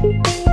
Bye.